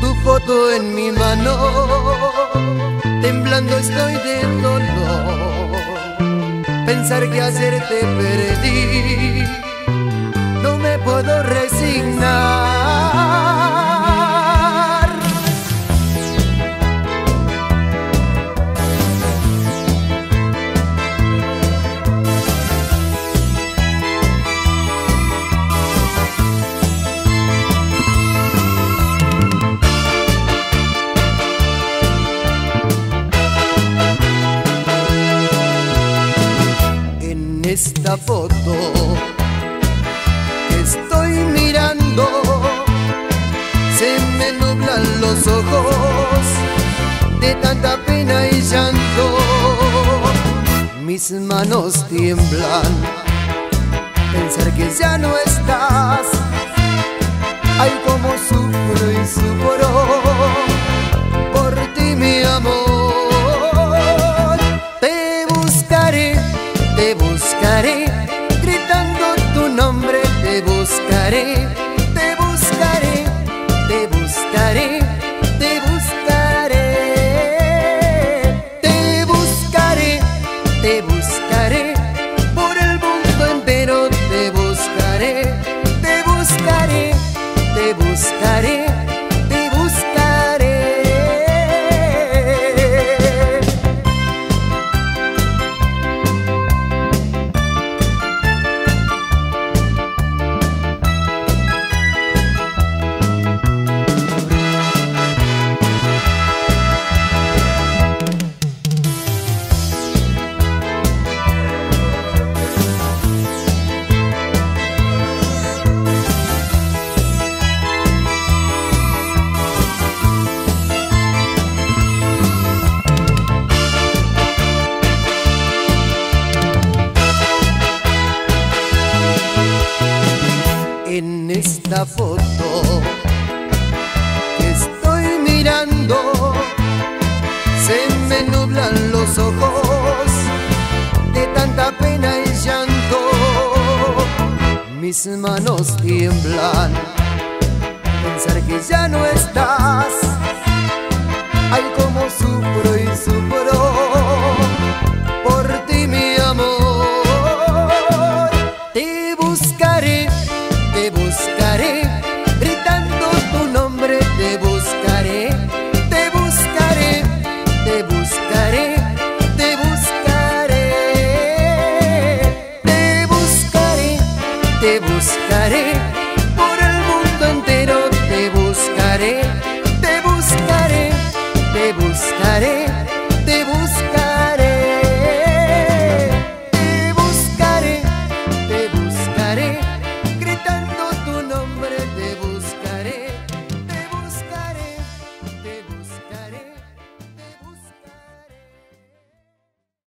Tu foto en mi mano, temblando estoy de dolor. Pensar que ayer te perdí, esta foto que estoy mirando se me nublan los ojos de tanta pena y llanto. Mis manos tiemblan, pensar que ya no estás. Te esta foto estoy mirando. Se me nublan los ojos de tanta pena y llanto. Mis manos tiemblan. Pensar que ya no estás te buscaré, por el mundo entero te buscaré,